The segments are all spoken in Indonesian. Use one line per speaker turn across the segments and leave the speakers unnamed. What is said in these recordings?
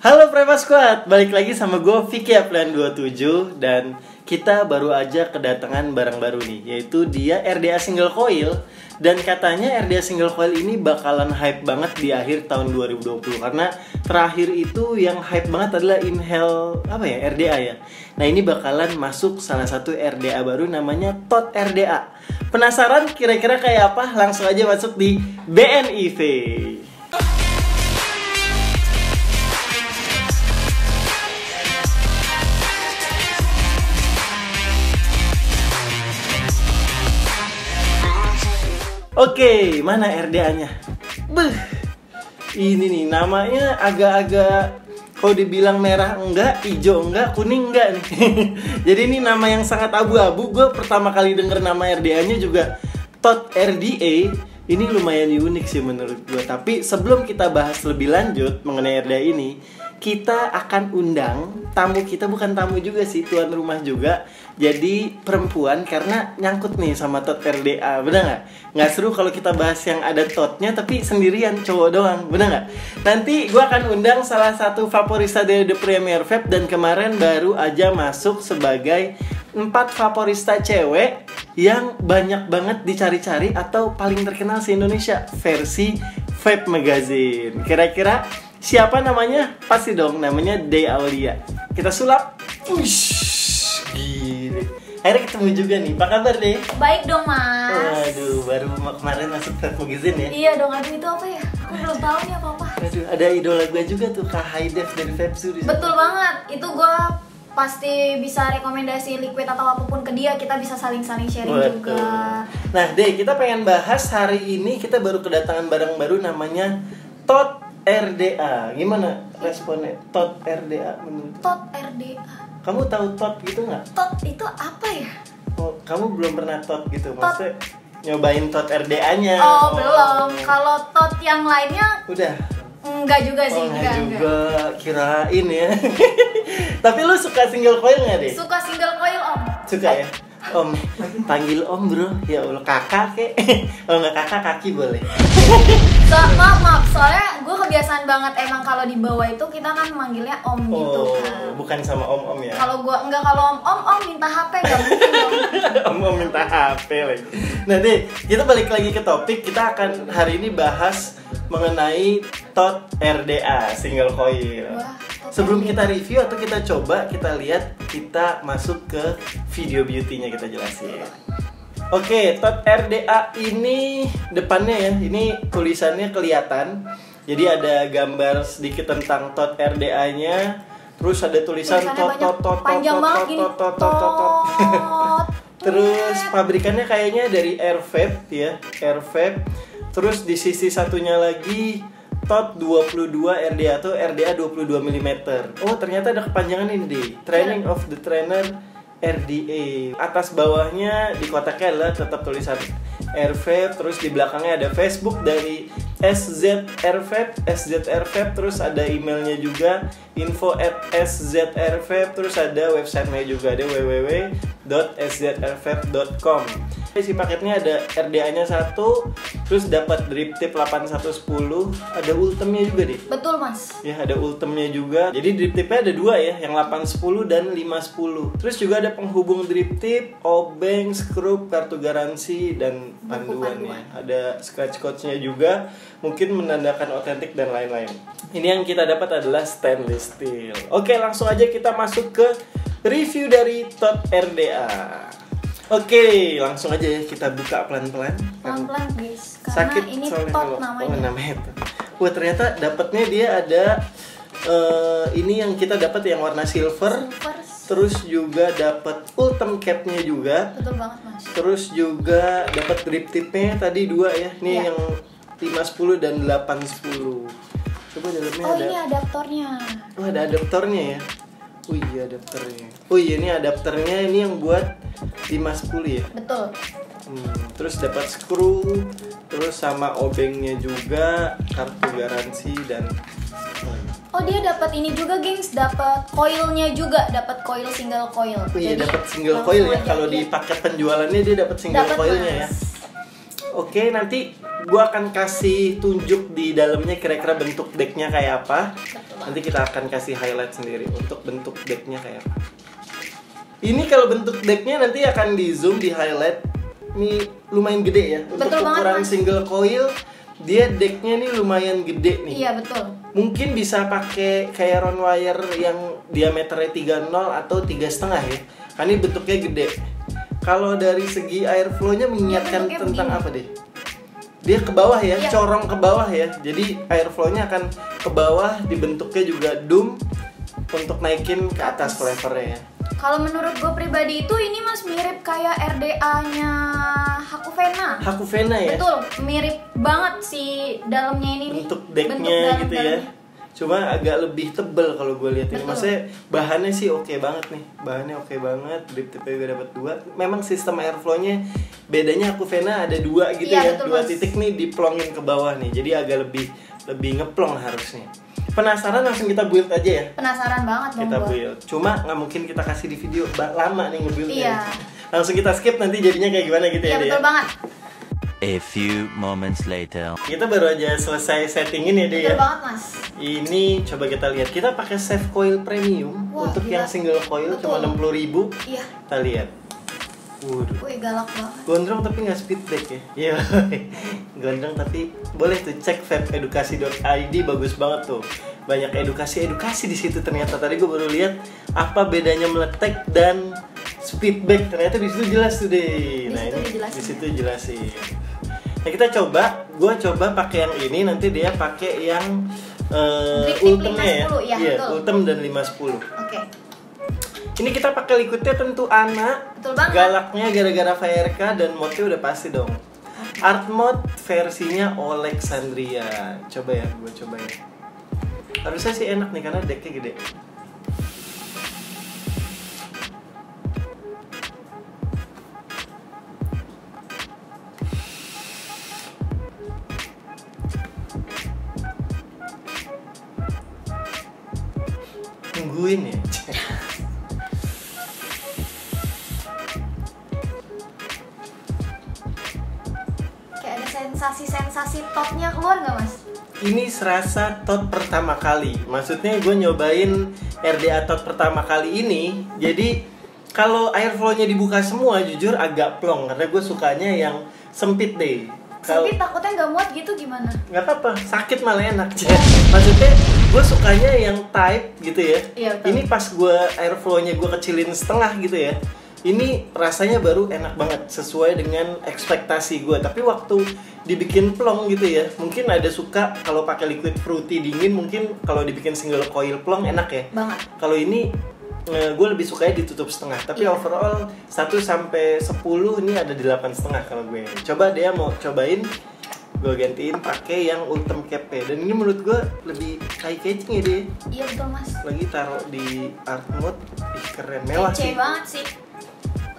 Halo Prima Squad, balik lagi sama gue Vicky Aplan 27 Dan kita baru aja kedatangan barang baru nih Yaitu dia RDA Single Coil. Dan katanya RDA Single Coil ini bakalan hype banget di akhir tahun 2020 Karena terakhir itu yang hype banget adalah Inhale, apa ya, RDA ya. Nah ini bakalan masuk salah satu RDA baru namanya TOT RDA Penasaran kira-kira kayak apa? Langsung aja masuk di BNIV Oke, mana RDA-nya? Beuh. Ini nih namanya agak-agak kalau dibilang merah enggak, hijau enggak, kuning enggak nih. Jadi ini nama yang sangat abu-abu. Gue pertama kali denger nama RDA-nya juga Tot RDA. Ini lumayan unik sih menurut gue. Tapi sebelum kita bahas lebih lanjut mengenai RDA ini, kita akan undang tamu kita bukan tamu juga sih tuan rumah juga. Jadi perempuan karena nyangkut nih sama tot RDA bener nggak? Nggak seru kalau kita bahas yang ada totnya tapi sendirian cowok doang bener nggak? Nanti gue akan undang salah satu favorista dari The Premier Vape dan kemarin baru aja masuk sebagai empat favorista cewek yang banyak banget dicari-cari atau paling terkenal se Indonesia versi Vape Magazine. Kira-kira Siapa namanya? Pasti dong namanya Day Aulia. Kita sulap. Ush, gini. Akhirnya ketemu juga nih. Apa kabar deh?
Baik dong mas.
Waduh, baru kemarin masuk ke magazine ya.
Iya dong, aduh itu apa ya? Aku belum tahu nih apa apa.
Aduh, ada idola gue juga tuh Kak Haidef dari sana.
Betul banget. Itu gue pasti bisa rekomendasi liquid atau apa pun ke dia. Kita bisa saling-saling sharing
Betul.
juga.
Nah, Deh, kita pengen bahas hari ini kita baru kedatangan barang baru namanya Tot RDA. Gimana responnya? Tot RDA menurut
Tot RDA.
kamu tahu tot gitu nggak?
Tot itu apa ya?
Oh, kamu belum pernah tot gitu, maksudnya nyobain tot RDA-nya?
Oh, belum. Kalau tot yang lainnya
Udah.
enggak juga sih,
Oh, nggak
enggak,
juga kirain ya. Tapi lu suka single coil nggak deh?
Suka single coil om.
Suka ya? Om, panggil om bro. Ya Allah kakak kek. Kalau nggak kakak kaki boleh.
So, maaf, maaf, soalnya gue kebiasaan banget emang kalau di bawah itu kita kan manggilnya om gitu
Oh,
kan.
bukan sama om om ya?
Kalau gue enggak kalau om om om minta HP gak mungkin
om om minta HP lagi. Deh, kita balik lagi ke topik. Kita akan hari ini bahas mengenai tot RDA single coil.
Wah,
Sebelum kita review atau kita coba, kita lihat, kita masuk ke video beauty-nya kita jelasin. Oke, tot RDA ini depannya ya, ini tulisannya kelihatan. Jadi ada gambar sedikit tentang tot RDA-nya. Terus ada tulisan tot tot tot tot tot tot tot tot. Tot. Terus pabrikannya kayaknya dari Airvape ya, Airvape. Terus di sisi satunya lagi TOT 22 RDA atau RDA 22 mm. Oh, ternyata ada kepanjangan ini deh. Training of the Trainer RDA. Atas bawahnya di kotaknya adalah tetap tulisan Airvape, terus di belakangnya ada Facebook dari SZ Airvape, SZ Airvape, terus ada emailnya juga info at SZ Airvape, terus ada websitenya juga ada www.szrvape.com. Isi paketnya ada RDA-nya satu, terus dapat drip tip 8110, ada ultimnya juga deh.
Betul mas.
Ya, ada ultimnya juga. Jadi drip tipnya ada dua ya, yang 810 dan 510. Terus juga ada penghubung drip tip, obeng, skrup, kartu garansi dan panduannya.
panduan.
Ada scratch code-nya juga, mungkin menandakan otentik dan lain-lain. Ini yang kita dapat adalah stainless steel. Oke, langsung aja kita masuk ke review dari Tot RDA. Oke, langsung aja ya kita buka pelan-pelan.
Pelan-pelan guys. Karena
Sakit
ini
soalnya
tot
kalau-
namanya.
Oh, namanya tot. Wah, ternyata dapatnya dia ada eh, ini yang kita dapat yang warna silver.
First.
Terus juga dapat ultim capnya juga.
Betul banget mas.
Terus juga dapat drip tipnya tadi dua ya. Ini
Iya.
yang 510 dan 810. Coba dalamnya
Oh
ada.
ini adaptornya.
Oh, ada adaptornya ya. Oh iya adapternya. Oh iya ini adapternya ini yang buat 510 ya.
Betul.
Hmm, terus dapat screw, terus sama obengnya juga, kartu garansi dan
Oh dia dapat ini juga gengs, dapat coilnya juga, dapat coil single coil.
Oh iya dapat single coil ya. Kalau di
iya.
paket penjualannya dia dapat single
Dapat,
coilnya ya.
Mas.
Oke, nanti gua akan kasih tunjuk di dalamnya kira-kira bentuk decknya kayak apa.
Banget.
Nanti kita akan kasih highlight sendiri untuk bentuk decknya kayak apa. Ini kalau bentuk decknya nanti akan di zoom di highlight. Ini lumayan gede ya untuk
Betul banget,
ukuran
Mas.
single coil. Dia decknya nih lumayan gede nih.
Iya betul.
Mungkin bisa pakai kayak round wire yang diameternya 30 atau tiga setengah ya. Karena ini bentuknya gede. Kalau dari segi airflow-nya mengingatkan tentang
begini.
apa deh? Dia ke bawah ya,
Iya.
corong ke bawah ya. Jadi airflow-nya akan ke bawah, dibentuknya juga dome untuk naikin ke atas flavornya ya.
Kalau menurut gue pribadi itu ini mas mirip kayak RDA-nya Hakuvena.
Hakuvena ya.
Betul, mirip banget si dalamnya ini.
Bentuk
Bentuk
decknya
dalam-
gitu ya.
dalamnya.
Cuma agak lebih tebel kalau gue lihat ini. Maksudnya bahannya sih oke banget nih. Bahannya oke banget. Drip tipnya juga dapat dua. Memang sistem airflow-nya bedanya aku Vena ada dua gitu
Iya,
ya.
betul,
dua
Mas.
titik nih diplongin ke bawah nih. Jadi agak lebih lebih ngeplong harusnya. Penasaran langsung kita build aja ya.
Penasaran banget dong
Kita
gua.
build. Cuma nggak mungkin kita kasih di video lama nih ngebuildnya.
Iya.
Langsung kita skip nanti jadinya kayak gimana gitu
Iya
ya.
Betul banget.
A few moments later.
Kita baru aja selesai settingin ya deh
Betul
ya.
banget mas.
Ini coba kita lihat. Kita pakai safe coil premium
Wah,
untuk
gila.
yang single coil
Betul.
cuma 60.000
Iya.
Kita lihat. Waduh.
Wih galak banget.
Gondrong tapi nggak speed back ya. Iya. Gondrong tapi boleh tuh cek webedukasi.id bagus banget tuh. Banyak edukasi-edukasi di situ ternyata. Tadi gue baru lihat apa bedanya meletek dan speed back. Ternyata di situ jelas tuh deh.
Di
Nah, ini di situ jelasin. Nah, kita coba, gue coba pakai yang ini, nanti dia pakai yang uh, ultimnya ya.
510, ya,
iya, ultim dan 510.
Oke.
Ini kita pakai liquidnya tentu Ana.
Betul banget.
Galaknya gara-gara VRK dan modnya udah pasti dong. Art mode versinya Alexandria. Coba ya, gue coba ya. Harusnya sih enak nih karena decknya gede. Tungguin ya.
Sensasi-sensasi topnya keluar nggak mas?
Ini serasa tot pertama kali. Maksudnya gue nyobain RDA tot pertama kali ini. Jadi kalau airflow-nya dibuka semua, jujur agak plong karena gue sukanya yang sempit deh. Kalau
Tapi takutnya nggak muat gitu gimana?
nggak apa-apa, sakit malah enak. Maksudnya gue sukanya yang tight gitu ya.
Iya, betul.
Ini pas gue airflow-nya gue kecilin setengah gitu ya. Ini rasanya baru enak banget sesuai dengan ekspektasi gue. Tapi waktu dibikin plong gitu ya, mungkin ada suka kalau pakai liquid fruity dingin mungkin kalau dibikin single coil plong enak ya.
Banget.
Kalau ini gue lebih sukanya ditutup setengah. Tapi
Iya.
overall 1 sampai 10 ini ada 8 setengah kalau gue. Coba dia mau cobain gue gantiin pakai yang ultim cap dan ini menurut gue lebih eye catching ya deh
Iya betul mas.
lagi taruh di art mode ih keren mewah
Kece
sih
banget sih.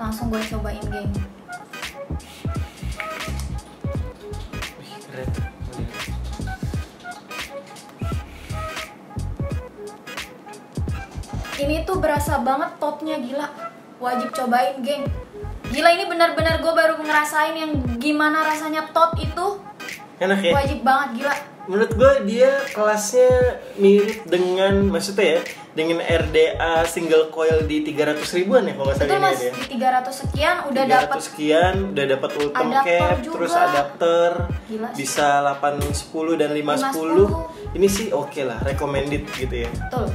Langsung gue cobain
keren
Ini tuh berasa banget topnya gila. Wajib cobain geng. Gila ini benar-benar gue baru ngerasain yang gimana rasanya tot itu.
enak ya
Wajib banget gila.
menurut gue dia kelasnya mirip dengan maksudnya ya dengan RDA single coil di 300 ribuan ya kalau nggak salah ini
mas,
ya
di 300 sekian udah
300
dapat
sekian udah dapat ultim cap
juga.
terus adapter
Gila sih.
bisa 810 dan 510 ini sih oke lah recommended gitu ya
betul.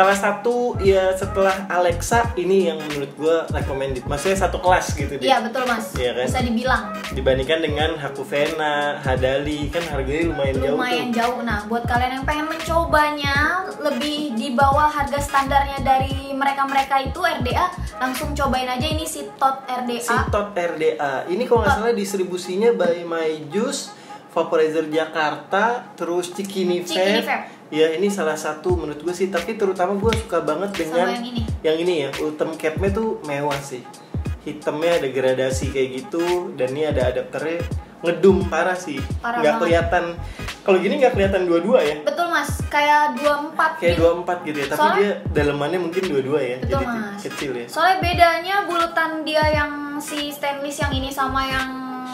Salah satu ya setelah Alexa ini yang menurut gue recommended maksudnya satu kelas gitu deh
Iya betul mas.
Iya kan?
Bisa dibilang
dibandingkan dengan Hakuvena, Hadali kan harganya lumayan, jauh
lumayan jauh. Nah buat kalian yang pengen mencobanya lebih di bawah harga standarnya dari mereka-mereka itu RDA, langsung cobain aja ini si Tot RDA.
si Tot RDA ini kalau nggak salah distribusinya by My Juice Vaporizer Jakarta terus Cikini
Cikini
Vape. Ya ini salah satu menurut gue sih tapi terutama gue suka banget dengan
yang ini.
yang ini ya ultim capnya tuh mewah sih. Hitamnya ada gradasi kayak gitu dan ini ada adapternya ngedum parah sih.
Parah
nggak kelihatan. Kalau gini nggak kelihatan dua-dua ya?
Betul mas, kayak 24
kayak
gitu.
24 gitu ya tapi
Soalnya-
dia dalemannya mungkin dua-dua ya
Betul
jadi
mas.
kecil ya.
Soalnya bedanya bulutan dia yang si stainless yang ini sama yang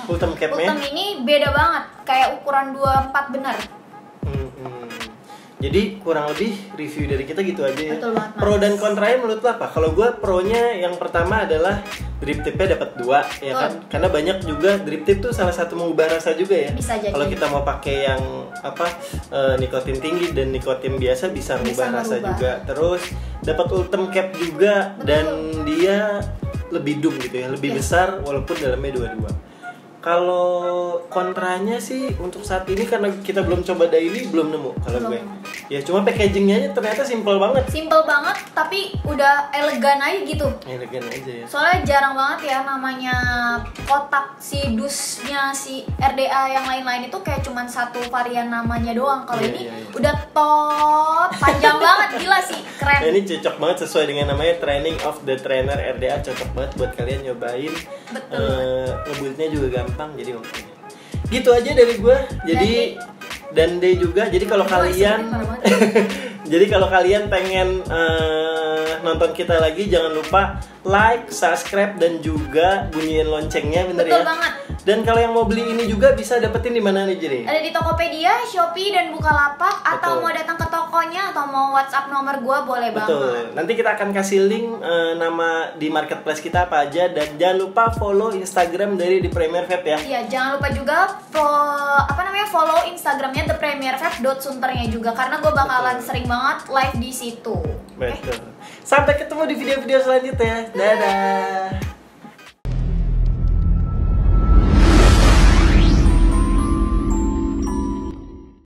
ultim capnya?
Ultem ini beda banget, kayak ukuran 24 benar.
Jadi kurang lebih review dari kita gitu aja ya.
Betul banget, Mas.
Pro dan kontranya menurut lo apa? Kalau gue pro-nya yang pertama adalah drip tipnya dapat dua ya
Betul.
kan? Karena banyak juga drip tip tuh salah satu mengubah rasa juga ya.
Bisa jadi.
Kalau kita mau pakai yang apa eh, nikotin tinggi dan nikotin biasa bisa mengubah rasa
mengubah.
juga. Terus dapat ultim cap juga
Betul.
dan dia lebih dum gitu ya, lebih
Yes.
besar walaupun dalamnya dua-dua. Kalau kontranya sih untuk saat ini karena kita belum coba daily belum nemu kalau gue. Ya cuma packagingnya aja ternyata simple banget.
Simple banget tapi udah elegan aja gitu.
Elegan aja ya.
Soalnya jarang banget ya namanya kotak si dusnya si RDA yang lain-lain itu kayak cuman satu varian namanya doang. Kalau
Iya,
ini
iya, iya.
udah tot panjang banget gila sih keren.
Nah, ini cocok banget sesuai dengan namanya Training of the Trainer RDA cocok banget buat kalian nyobain.
Betul.
Eh, ngebuildnya juga gampang jadi oke. Gitu aja dari gue. Jadi dan D juga. Jadi kalau kalian. Jadi kalau kalian pengen eh, nonton kita lagi jangan lupa like, subscribe dan juga bunyiin loncengnya bener
Betul
ya.
banget.
Dan kalau yang mau beli ini juga bisa dapetin di mana nih jadi?
Ada di Tokopedia, Shopee dan Bukalapak atau
Betul.
mau datang ke tokonya atau mau WhatsApp nomor gua boleh banget.
Betul. Nanti kita akan kasih link eh, nama di marketplace kita apa aja dan jangan lupa follow Instagram dari di Premier Vape ya.
Iya, jangan lupa juga fo- apa namanya follow Instagramnya The Premier Vape dot sunternya juga karena gue bakalan
Betul.
sering banget live di situ.
Betul. Sampai ketemu di video-video selanjutnya. Dadah.